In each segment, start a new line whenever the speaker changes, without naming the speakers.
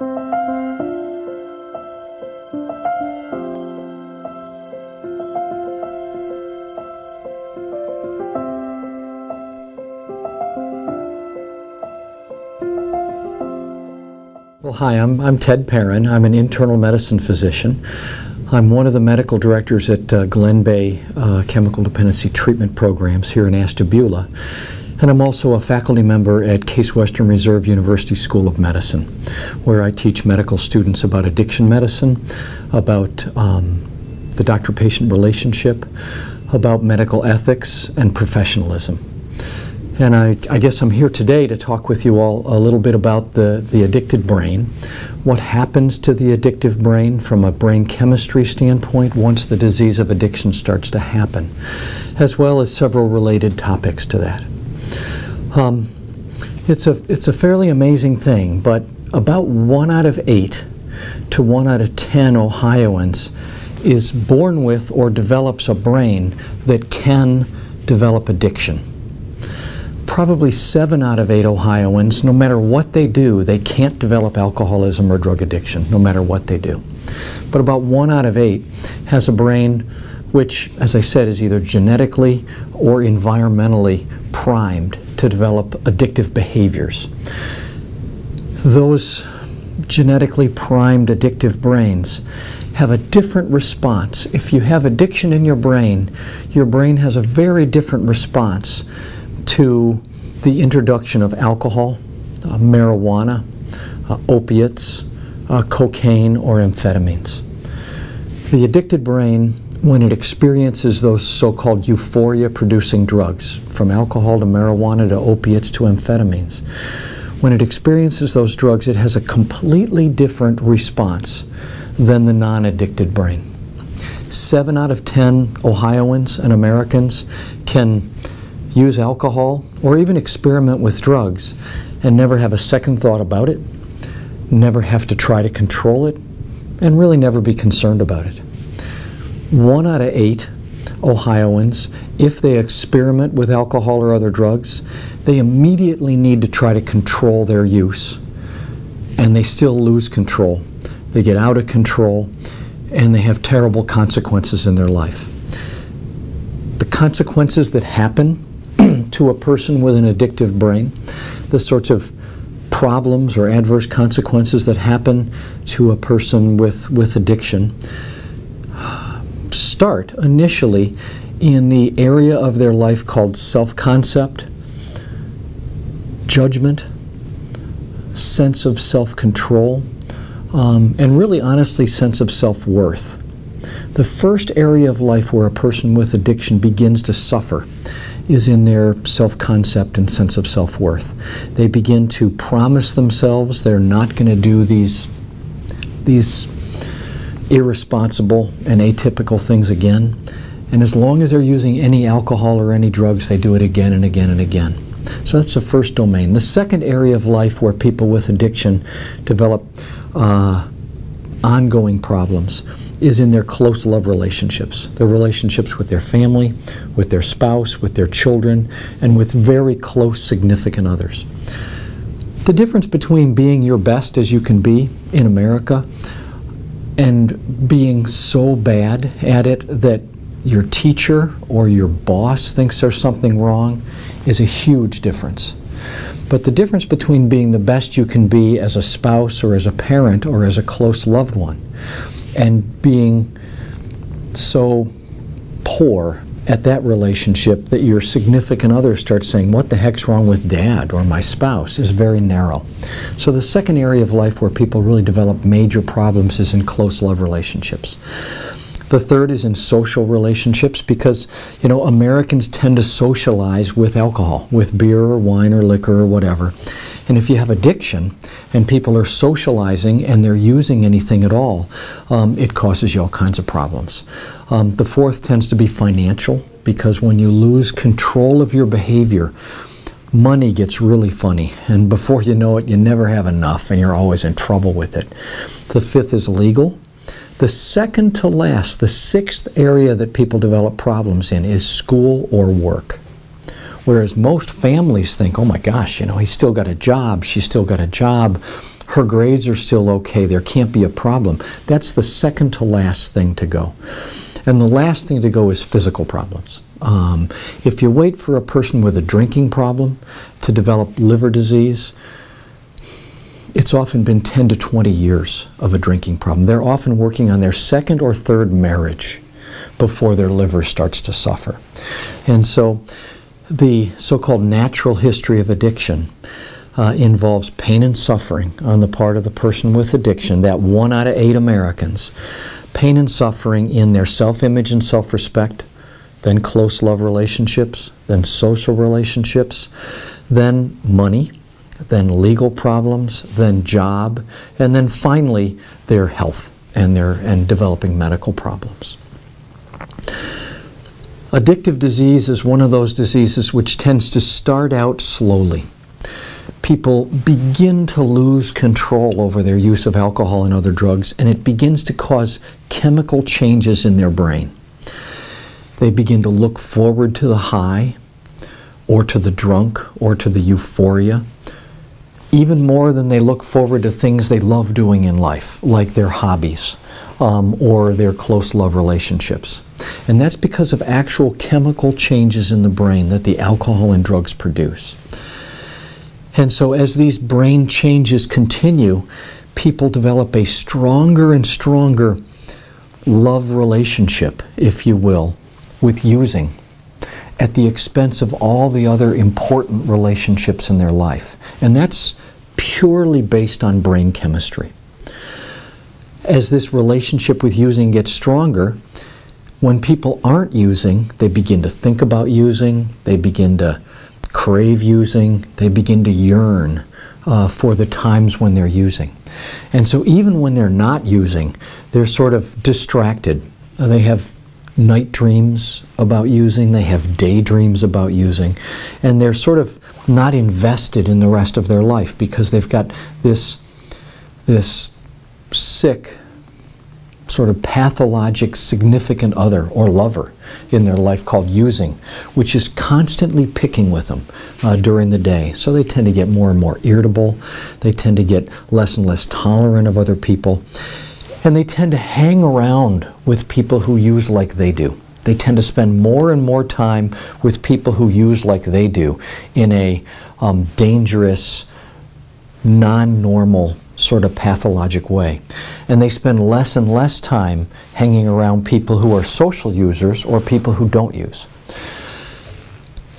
Well, hi, I'm, I'm Ted Parran. I'm an internal medicine physician. I'm one of the medical directors at uh, Glenbeigh uh, Chemical Dependency Treatment Programs here in Ashtabula. And I'm also a faculty member at Case Western Reserve University School of Medicine, where I teach medical students about addiction medicine, about um, the doctor-patient relationship, about medical ethics and professionalism. And I, I, guess I'm here today to talk with you all a little bit about the, the addicted brain, what happens to the addictive brain from a brain chemistry standpoint once the disease of addiction starts to happen, as well as several related topics to that. Um, it's, a, it's a fairly amazing thing, but about one out of eight to one out of ten Ohioans is born with or develops a brain that can develop addiction probably seven out of eight Ohioans, no matter what they do, they can't develop alcoholism or drug addiction, no matter what they do. But about one out of eight has a brain which, as I said, is either genetically or environmentally primed to develop addictive behaviors. Those genetically primed addictive brains have a different response. If you have addiction in your brain, your brain has a very different response to the introduction of alcohol, uh, marijuana, uh, opiates, uh, cocaine, or amphetamines. The addicted brain, when it experiences those so-called euphoria-producing drugs, from alcohol to marijuana to opiates to amphetamines, when it experiences those drugs, it has a completely different response than the non-addicted brain. Seven out of ten Ohioans and Americans can use alcohol, or even experiment with drugs and never have a second thought about it, never have to try to control it, and really never be concerned about it. One out of eight Ohioans, if they experiment with alcohol or other drugs, they immediately need to try to control their use, and they still lose control. They get out of control, and they have terrible consequences in their life. The consequences that happen to a person with an addictive brain, the sorts of problems or adverse consequences that happen to a person with, with addiction start initially in the area of their life called self-concept, judgment, sense of self-control, um, and really honestly sense of self-worth. The first area of life where a person with addiction begins to suffer is in their self-concept and sense of self-worth. They begin to promise themselves they're not going to do these, these irresponsible and atypical things again. And as long as they're using any alcohol or any drugs, they do it again and again and again. So that's the first domain. The second area of life where people with addiction develop uh, ongoing problems is in their close love relationships, their relationships with their family, with their spouse, with their children, and with very close significant others. The difference between being your best as you can be in America and being so bad at it that your teacher or your boss thinks there's something wrong is a huge difference. But the difference between being the best you can be as a spouse or as a parent or as a close loved one and being so poor at that relationship that your significant other starts saying, what the heck's wrong with dad or my spouse is very narrow. So the second area of life where people really develop major problems is in close love relationships. The third is in social relationships because, you know, Americans tend to socialize with alcohol, with beer or wine or liquor or whatever. And if you have addiction and people are socializing and they're using anything at all, um, it causes you all kinds of problems. Um, the fourth tends to be financial because when you lose control of your behavior, money gets really funny. And before you know it, you never have enough and you're always in trouble with it. The fifth is legal. The second to last, the sixth area that people develop problems in is school or work. Whereas most families think, oh my gosh, you know, he's still got a job, she's still got a job. her grades are still okay, there can't be a problem. That's the second to last thing to go. And the last thing to go is physical problems. Um, if you wait for a person with a drinking problem to develop liver disease, it's often been 10 to 20 years of a drinking problem. They're often working on their second or third marriage before their liver starts to suffer. And so the so-called natural history of addiction uh, involves pain and suffering on the part of the person with addiction, that one out of eight Americans, pain and suffering in their self-image and self-respect, then close love relationships, then social relationships, then money, then legal problems, then job, and then finally their health and their and developing medical problems. Addictive disease is one of those diseases which tends to start out slowly. People begin to lose control over their use of alcohol and other drugs, and it begins to cause chemical changes in their brain. They begin to look forward to the high, or to the drunk, or to the euphoria, even more than they look forward to things they love doing in life, like their hobbies um, or their close love relationships. And that's because of actual chemical changes in the brain that the alcohol and drugs produce. And so as these brain changes continue, people develop a stronger and stronger love relationship, if you will, with using at the expense of all the other important relationships in their life. And that's purely based on brain chemistry. As this relationship with using gets stronger, when people aren't using, they begin to think about using, they begin to crave using, they begin to yearn uh, for the times when they're using. And so even when they're not using, they're sort of distracted. Uh, they have night dreams about using, they have daydreams about using, and they're sort of not invested in the rest of their life because they've got this, this sick sort of pathologic significant other or lover in their life called using, which is constantly picking with them uh, during the day. So they tend to get more and more irritable. They tend to get less and less tolerant of other people. And they tend to hang around with people who use like they do. They tend to spend more and more time with people who use like they do in a um, dangerous, non-normal sort of pathologic way. And they spend less and less time hanging around people who are social users or people who don't use.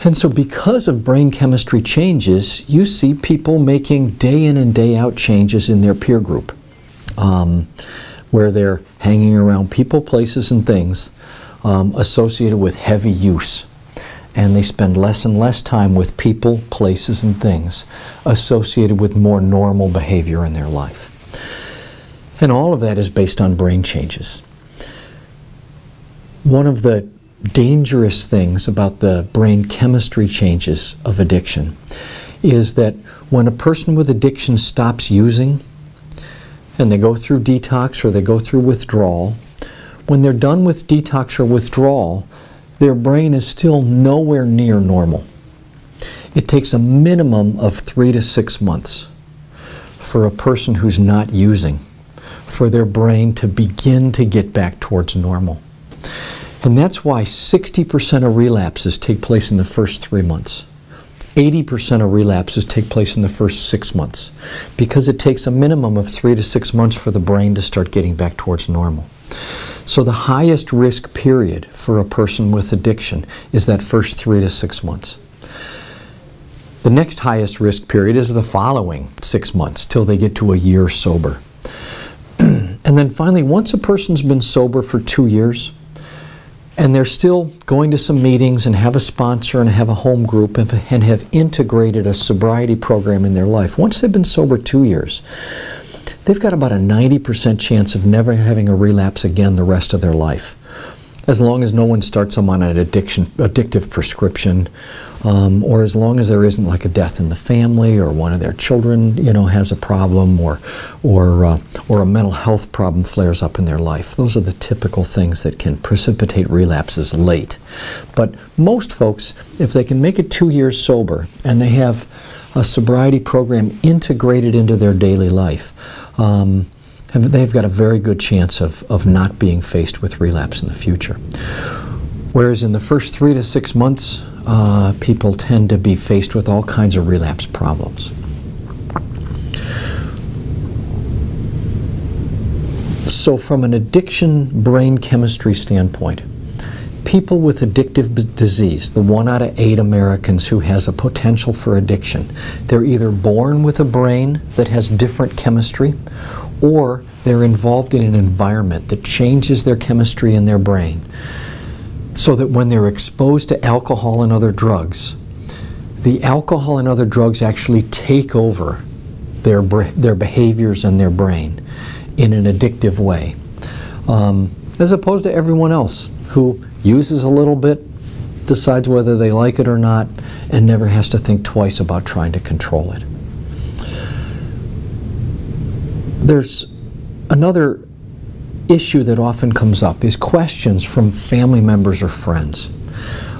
And so because of brain chemistry changes, you see people making day in and day out changes in their peer group, um, where they're hanging around people, places, and things um, associated with heavy use and they spend less and less time with people, places, and things associated with more normal behavior in their life. And all of that is based on brain changes. One of the dangerous things about the brain chemistry changes of addiction is that when a person with addiction stops using and they go through detox or they go through withdrawal, when they're done with detox or withdrawal, their brain is still nowhere near normal. It takes a minimum of three to six months for a person who's not using for their brain to begin to get back towards normal. And that's why 60% of relapses take place in the first three months. 80% of relapses take place in the first six months because it takes a minimum of three to six months for the brain to start getting back towards normal. So the highest risk period for a person with addiction is that first three to six months. The next highest risk period is the following six months till they get to a year sober. and then finally, once a person's been sober for two years, and they're still going to some meetings and have a sponsor and have a home group and have integrated a sobriety program in their life. Once they've been sober two years, they've got about a 90% chance of never having a relapse again the rest of their life. as long as no one starts them on an addiction, addictive prescription, um, or as long as there isn't like a death in the family, or one of their children, you know, has a problem, or, or, uh, or a mental health problem flares up in their life. Those are the typical things that can precipitate relapses late. But most folks, if they can make it two years sober and they have a sobriety program integrated into their daily life, um, they've got a very good chance of, of not being faced with relapse in the future. Whereas in the first three to six months, uh, people tend to be faced with all kinds of relapse problems. So, from an addiction brain chemistry standpoint, people with addictive disease, the one out of eight Americans who has a potential for addiction, they're either born with a brain that has different chemistry or they're involved in an environment that changes their chemistry in their brain so that when they're exposed to alcohol and other drugs, the alcohol and other drugs actually take over their, their behaviors and their brain in an addictive way, um, as opposed to everyone else who uses a little bit, decides whether they like it or not, and never has to think twice about trying to control it. There's another issue that often comes up is questions from family members or friends.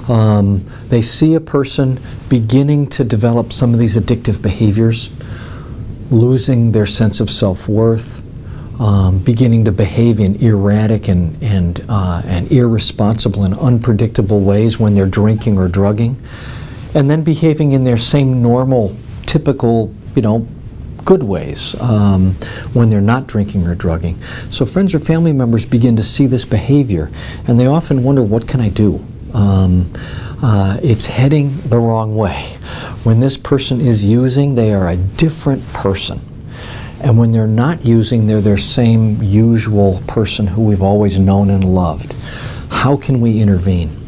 Um, they see a person beginning to develop some of these addictive behaviors, losing their sense of self-worth, um, beginning to behave in erratic and, and, uh, and irresponsible and unpredictable ways when they're drinking or drugging, and then behaving in their same normal, typical, you know, good ways um, when they're not drinking or drugging. So friends or family members begin to see this behavior and they often wonder, what can I do? Um, uh, it's heading the wrong way. When this person is using, they are a different person. And when they're not using, they're their same usual person who we've always known and loved. How can we intervene?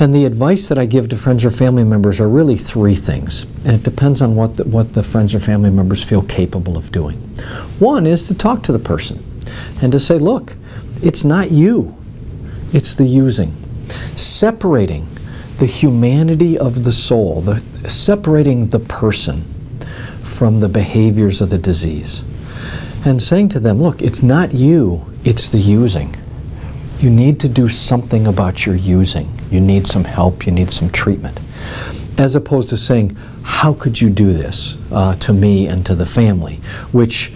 And the advice that I give to friends or family members are really three things. And it depends on what the, what the friends or family members feel capable of doing. One is to talk to the person and to say, look, it's not you, it's the using. Separating the humanity of the soul, the, separating the person from the behaviors of the disease. And saying to them, look, it's not you, it's the using. You need to do something about your using. You need some help, you need some treatment. As opposed to saying, how could you do this uh, to me and to the family, which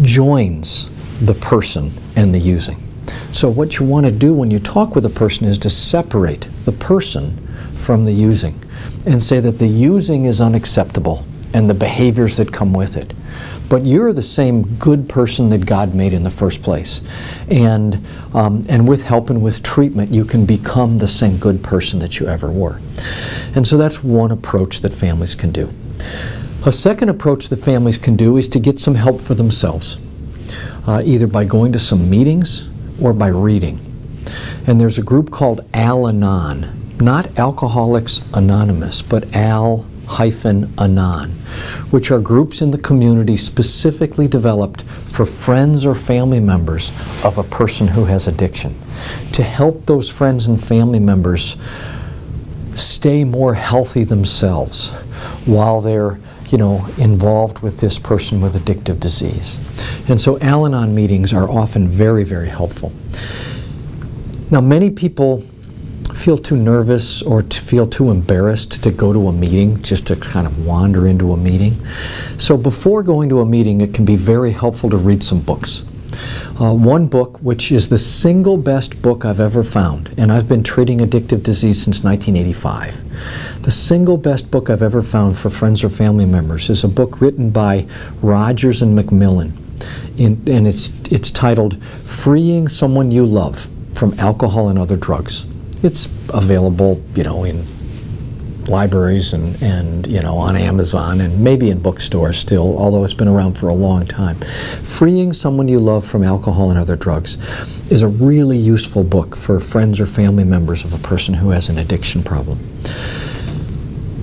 joins the person and the using. So what you want to do when you talk with a person is to separate the person from the using and say that the using is unacceptable and the behaviors that come with it but you're the same good person that God made in the first place. And, um, and with help and with treatment, you can become the same good person that you ever were. And so that's one approach that families can do. A second approach that families can do is to get some help for themselves, uh, either by going to some meetings or by reading. And there's a group called Al Anon, not Alcoholics Anonymous, but Al hyphen Anon, which are groups in the community specifically developed for friends or family members of a person who has addiction, to help those friends and family members stay more healthy themselves while they're you know, involved with this person with addictive disease. And so Al-Anon meetings are often very, very helpful. Now, many people feel too nervous or to feel too embarrassed to go to a meeting, just to kind of wander into a meeting. So before going to a meeting, it can be very helpful to read some books. Uh, one book, which is the single best book I've ever found, and I've been treating addictive disease since 1985. The single best book I've ever found for friends or family members is a book written by Rogers and McMillin, in, and it's, it's titled Freeing Someone You Love from Alcohol and Other Drugs. It's available, you know, in libraries and, and you know on Amazon and maybe in bookstores still, although it's been around for a long time. Freeing Someone You Love from Alcohol and Other Drugs is a really useful book for friends or family members of a person who has an addiction problem.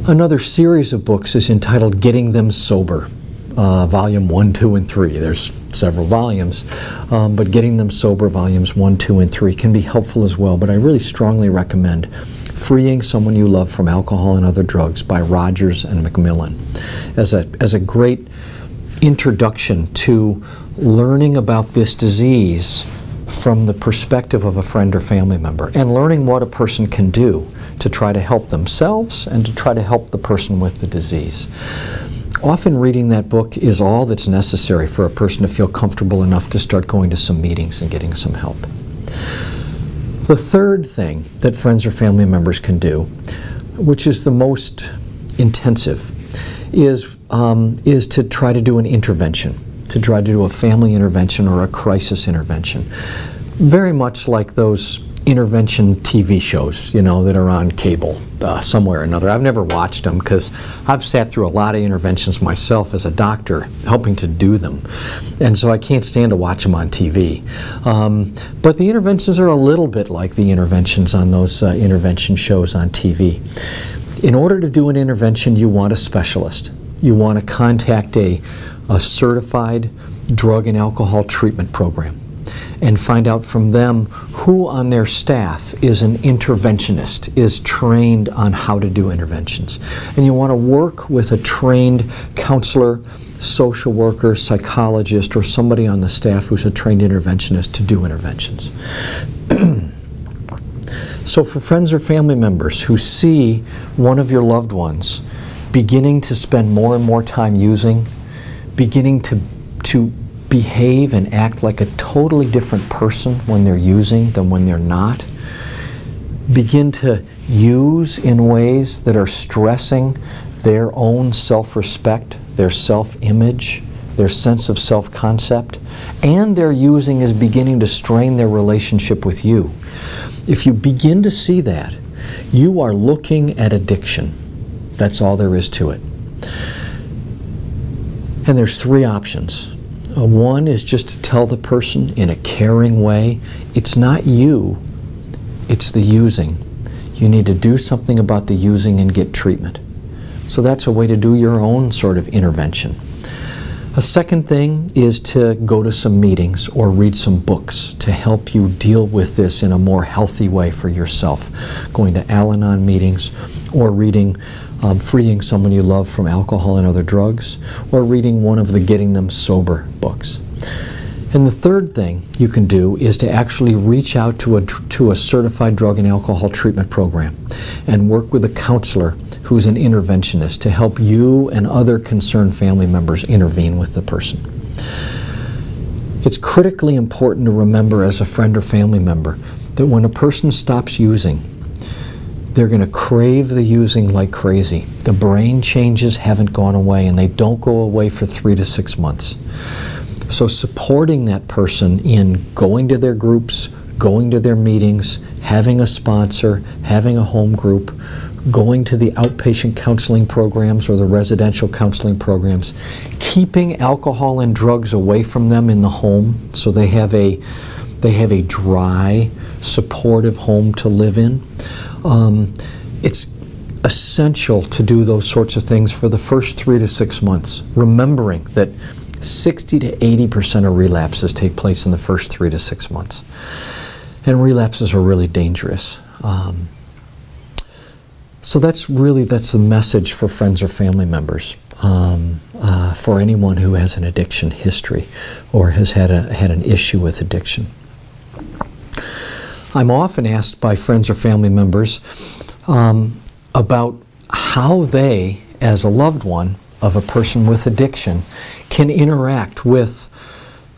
Another series of books is entitled Getting Them Sober, uh, volume one, two, and three. There's several volumes, um, but Getting Them Sober, volumes 1, 2, and 3 can be helpful as well. But I really strongly recommend Freeing Someone You Love from Alcohol and Other Drugs by Rogers and McMillin as a, as a great introduction to learning about this disease from the perspective of a friend or family member and learning what a person can do to try to help themselves and to try to help the person with the disease. Often reading that book is all that's necessary for a person to feel comfortable enough to start going to some meetings and getting some help. The third thing that friends or family members can do, which is the most intensive, is, um, is to try to do an intervention to try to do a family intervention or a crisis intervention. Very much like those intervention TV shows, you know, that are on cable uh, somewhere or another. I've never watched them because I've sat through a lot of interventions myself as a doctor, helping to do them. And so I can't stand to watch them on TV. Um, but the interventions are a little bit like the interventions on those uh, intervention shows on TV. In order to do an intervention, you want a specialist. You want to contact a a certified drug and alcohol treatment program and find out from them who on their staff is an interventionist, is trained on how to do interventions. And you want to work with a trained counselor, social worker, psychologist, or somebody on the staff who's a trained interventionist to do interventions. so for friends or family members who see one of your loved ones beginning to spend more and more time using beginning to, to behave and act like a totally different person when they're using than when they're not. Begin to use in ways that are stressing their own self respect, their self image, their sense of self concept, and their using is beginning to strain their relationship with you. If you begin to see that, you are looking at addiction. That's all there is to it. And there's three options. Uh, one is just to tell the person in a caring way, it's not you, it's the using. You need to do something about the using and get treatment. So that's a way to do your own sort of intervention. A second thing is to go to some meetings or read some books to help you deal with this in a more healthy way for yourself. Going to Al Anon meetings or reading um, Freeing Someone You Love from Alcohol and Other Drugs or reading one of the Getting Them Sober books. And the third thing you can do is to actually reach out to a, to a certified drug and alcohol treatment program and work with a counselor who's an interventionist to help you and other concerned family members intervene with the person. It's critically important to remember as a friend or family member that when a person stops using, they're going to crave the using like crazy. The brain changes haven't gone away and they don't go away for three to six months. So supporting that person in going to their groups, going to their meetings, having a sponsor, having a home group, going to the outpatient counseling programs or the residential counseling programs, keeping alcohol and drugs away from them in the home so they have a they have a dry, supportive home to live in. Um, it's essential to do those sorts of things for the first three to six months, remembering that 60 to 80% of relapses take place in the first three to six months. And relapses are really dangerous. Um, so that's really that's the message for friends or family members, um, uh, for anyone who has an addiction history or has had a had an issue with addiction. I'm often asked by friends or family members um, about how they, as a loved one of a person with addiction, can interact with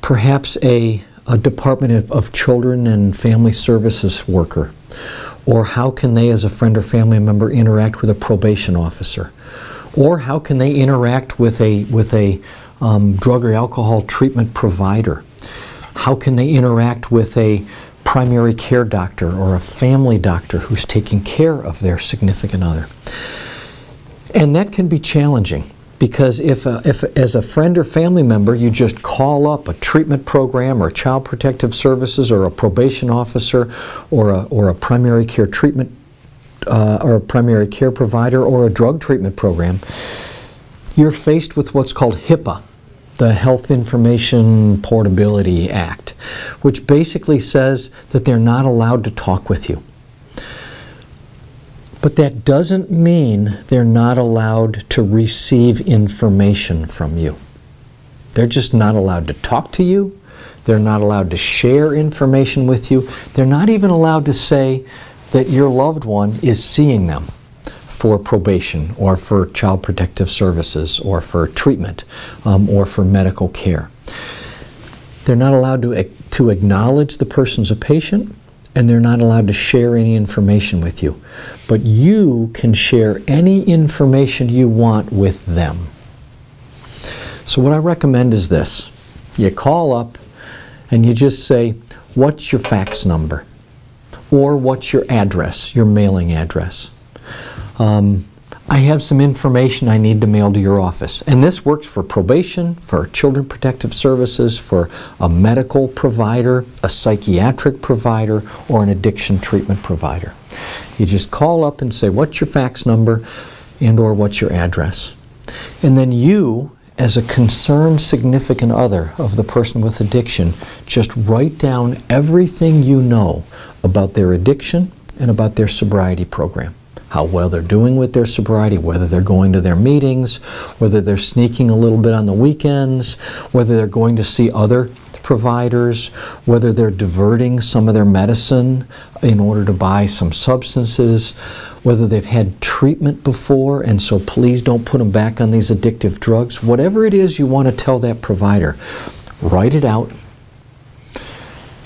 perhaps a, a Department of, of Children and Family Services worker or how can they, as a friend or family member, interact with a probation officer? Or how can they interact with a, with a um, drug or alcohol treatment provider? How can they interact with a primary care doctor or a family doctor who's taking care of their significant other? And that can be challenging because if, uh, if as a friend or family member you just call up a treatment program or child protective services or a probation officer or a, or a primary care treatment uh, or a primary care provider or a drug treatment program, you're faced with what's called HIPAA, the Health Information Portability Act, which basically says that they're not allowed to talk with you. But that doesn't mean they're not allowed to receive information from you. They're just not allowed to talk to you. They're not allowed to share information with you. They're not even allowed to say that your loved one is seeing them for probation or for child protective services or for treatment um, or for medical care. They're not allowed to, to acknowledge the person's a patient and they're not allowed to share any information with you. But you can share any information you want with them. So what I recommend is this. You call up and you just say, what's your fax number? Or what's your address, your mailing address? Um, I have some information I need to mail to your office. And this works for probation, for children protective services, for a medical provider, a psychiatric provider, or an addiction treatment provider. You just call up and say, what's your fax number and or what's your address? And then you, as a concerned significant other of the person with addiction, just write down everything you know about their addiction and about their sobriety program how well they're doing with their sobriety, whether they're going to their meetings, whether they're sneaking a little bit on the weekends, whether they're going to see other providers, whether they're diverting some of their medicine in order to buy some substances, whether they've had treatment before, and so please don't put them back on these addictive drugs. Whatever it is you want to tell that provider, write it out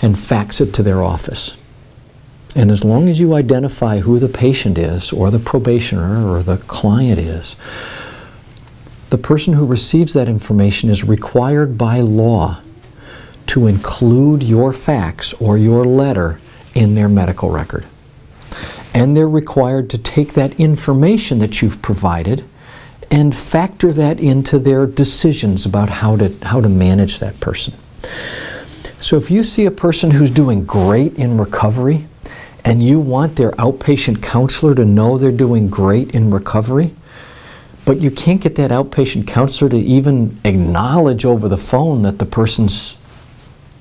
and fax it to their office. And as long as you identify who the patient is, or the probationer, or the client is, the person who receives that information is required by law to include your fax or your letter in their medical record. And they're required to take that information that you've provided and factor that into their decisions about how to, how to manage that person. So if you see a person who's doing great in recovery, and you want their outpatient counselor to know they're doing great in recovery, but you can't get that outpatient counselor to even acknowledge over the phone that the person's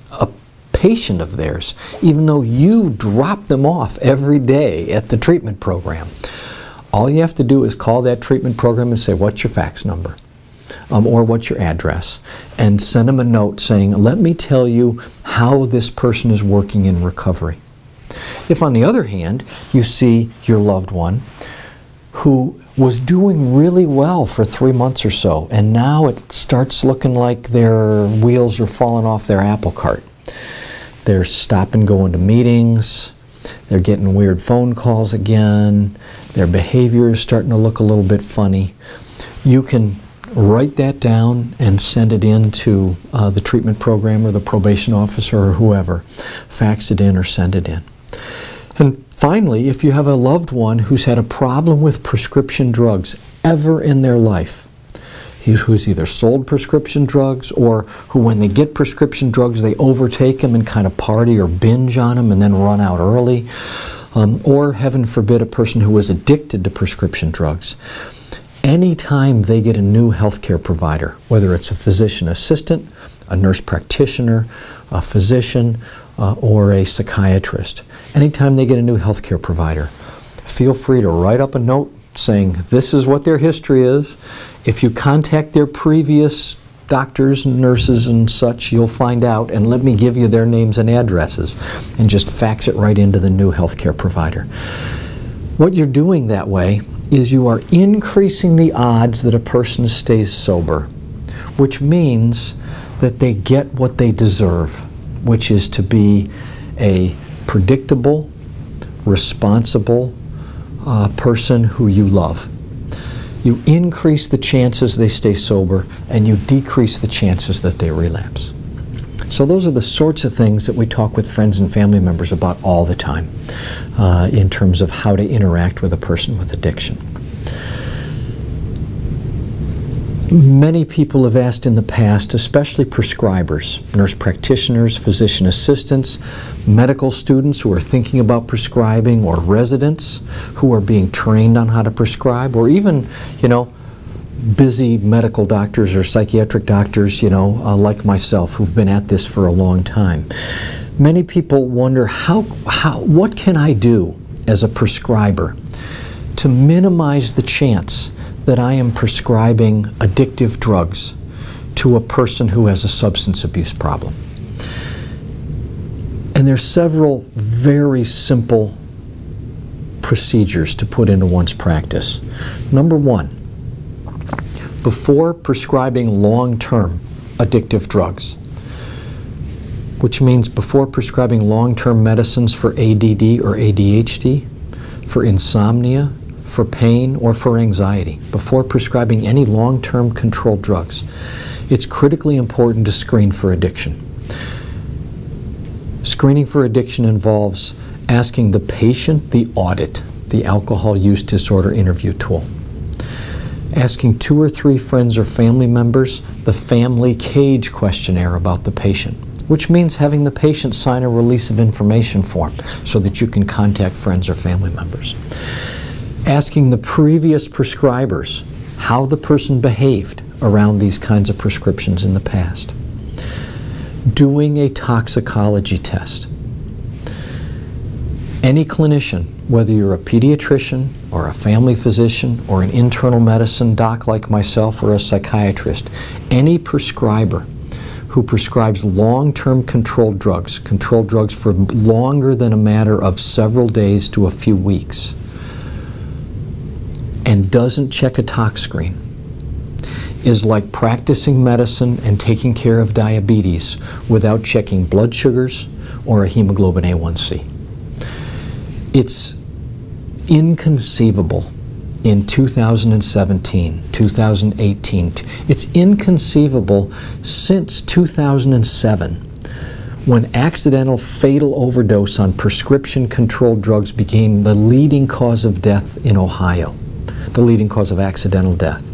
a patient of theirs, even though you drop them off every day at the treatment program. All you have to do is call that treatment program and say, what's your fax number? Um, or what's your address? And send them a note saying, let me tell you how this person is working in recovery. If, on the other hand, you see your loved one who was doing really well for three months or so, and now it starts looking like their wheels are falling off their apple cart. They're stopping going to meetings, they're getting weird phone calls again, their behavior is starting to look a little bit funny. You can write that down and send it in to uh, the treatment program or the probation officer or whoever. Fax it in or send it in. And finally, if you have a loved one who's had a problem with prescription drugs ever in their life, who's either sold prescription drugs or who, when they get prescription drugs, they overtake them and kind of party or binge on them and then run out early, um, or heaven forbid, a person who was addicted to prescription drugs. Anytime they get a new healthcare provider, whether it's a physician assistant, a nurse practitioner, a physician, uh, or a psychiatrist. Anytime they get a new healthcare provider, feel free to write up a note saying this is what their history is. If you contact their previous doctors and nurses and such, you'll find out, and let me give you their names and addresses, and just fax it right into the new healthcare provider. What you're doing that way is you are increasing the odds that a person stays sober, which means that they get what they deserve which is to be a predictable, responsible uh, person who you love. You increase the chances they stay sober and you decrease the chances that they relapse. So those are the sorts of things that we talk with friends and family members about all the time uh, in terms of how to interact with a person with addiction. Many people have asked in the past, especially prescribers, nurse practitioners, physician assistants, medical students who are thinking about prescribing, or residents who are being trained on how to prescribe, or even, you know, busy medical doctors or psychiatric doctors, you know, uh, like myself, who've been at this for a long time. Many people wonder how, how, what can I do as a prescriber to minimize the chance that I am prescribing addictive drugs to a person who has a substance abuse problem. And there's several very simple procedures to put into one's practice. Number one, before prescribing long-term addictive drugs, which means before prescribing long-term medicines for ADD or ADHD, for insomnia, for pain, or for anxiety, before prescribing any long-term controlled drugs, it's critically important to screen for addiction. Screening for addiction involves asking the patient the audit, the alcohol use disorder interview tool. Asking two or three friends or family members the family cage questionnaire about the patient, which means having the patient sign a release of information form so that you can contact friends or family members. Asking the previous prescribers how the person behaved around these kinds of prescriptions in the past. Doing a toxicology test any clinician, whether you're a pediatrician or a family physician or an internal medicine doc like myself or a psychiatrist, any prescriber who prescribes long-term controlled drugs, controlled drugs for longer than a matter of several days to a few weeks, and doesn't check a tox screen is like practicing medicine and taking care of diabetes without checking blood sugars or a hemoglobin A1C. It's inconceivable in 2017, 2018. It's inconceivable since 2007 when accidental fatal overdose on prescription controlled drugs became the leading cause of death in Ohio, the leading cause of accidental death.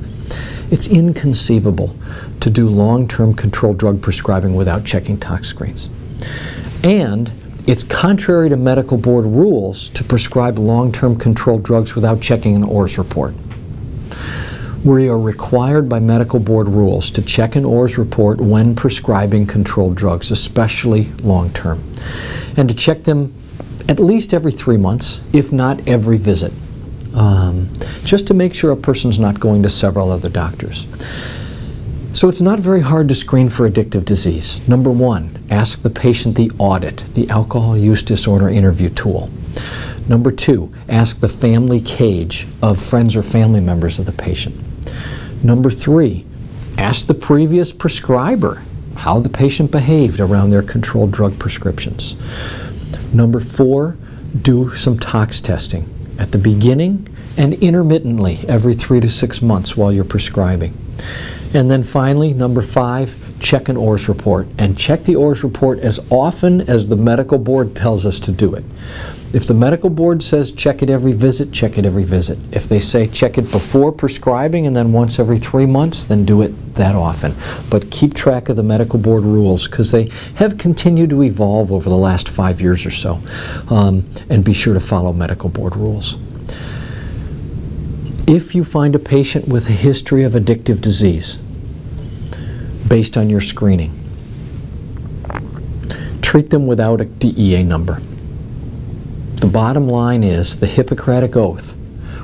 It's inconceivable to do long-term controlled drug prescribing without checking tox screens. And it's contrary to medical board rules to prescribe long-term controlled drugs without checking an OARRS report. We are required by medical board rules to check an OARRS report when prescribing controlled drugs, especially long-term, and to check them at least every three months, if not every visit, um, just to make sure a person's not going to several other doctors. So it's not very hard to screen for addictive disease. Number one, ask the patient the audit, the alcohol use disorder interview tool. Number two, ask the family cage of friends or family members of the patient. Number three, ask the previous prescriber how the patient behaved around their controlled drug prescriptions. Number four, do some tox testing at the beginning and intermittently every three to six months while you're prescribing. And then finally, number five, check an OARRS report. And check the OARRS report as often as the medical board tells us to do it. If the medical board says check it every visit, check it every visit. If they say check it before prescribing and then once every three months, then do it that often. But keep track of the medical board rules because they have continued to evolve over the last five years or so. Um, and be sure to follow medical board rules. If you find a patient with a history of addictive disease, based on your screening. Treat them without a DEA number. The bottom line is the Hippocratic Oath,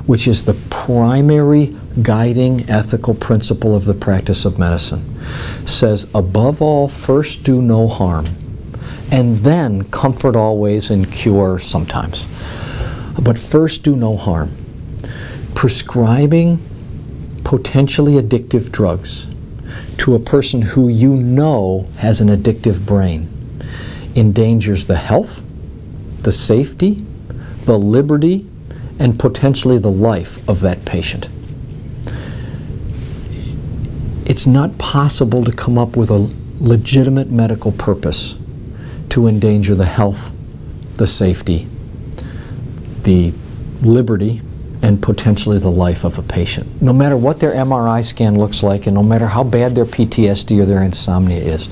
which is the primary guiding ethical principle of the practice of medicine, says above all, first do no harm, and then comfort always and cure sometimes. But first do no harm. Prescribing potentially addictive drugs to a person who you know has an addictive brain endangers the health, the safety, the liberty, and potentially the life of that patient. It's not possible to come up with a legitimate medical purpose to endanger the health, the safety, the liberty, and potentially the life of a patient. No matter what their MRI scan looks like and no matter how bad their PTSD or their insomnia is.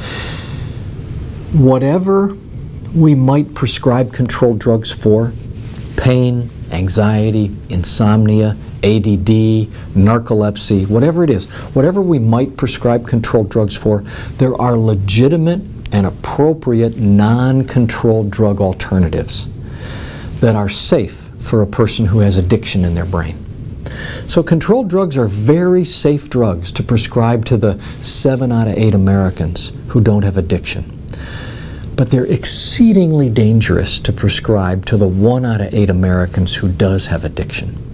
Whatever we might prescribe controlled drugs for, pain, anxiety, insomnia, ADD, narcolepsy, whatever it is, whatever we might prescribe controlled drugs for, there are legitimate and appropriate non-controlled drug alternatives that are safe for a person who has addiction in their brain. So controlled drugs are very safe drugs to prescribe to the seven out of eight Americans who don't have addiction. But they're exceedingly dangerous to prescribe to the one out of eight Americans who does have addiction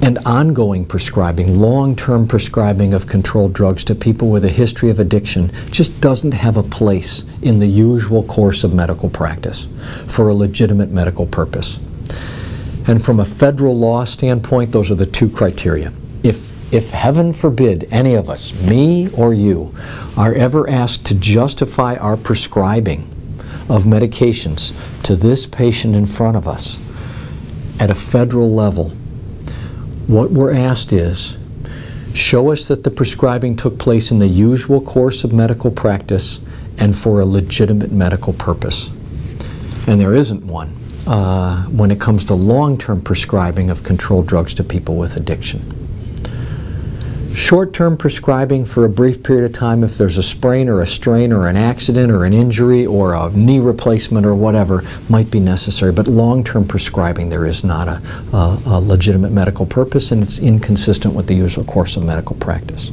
and ongoing prescribing, long-term prescribing of controlled drugs to people with a history of addiction just doesn't have a place in the usual course of medical practice for a legitimate medical purpose. And from a federal law standpoint, those are the two criteria. If, if heaven forbid any of us, me or you, are ever asked to justify our prescribing of medications to this patient in front of us at a federal level, what we're asked is, show us that the prescribing took place in the usual course of medical practice and for a legitimate medical purpose. And there isn't one uh, when it comes to long-term prescribing of controlled drugs to people with addiction. Short-term prescribing for a brief period of time if there's a sprain or a strain or an accident or an injury or a knee replacement or whatever might be necessary, but long-term prescribing there is not a, a, a legitimate medical purpose and it's inconsistent with the usual course of medical practice.